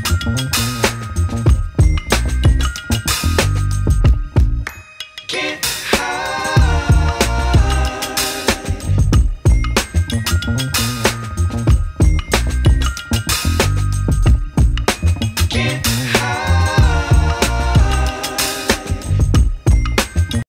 Música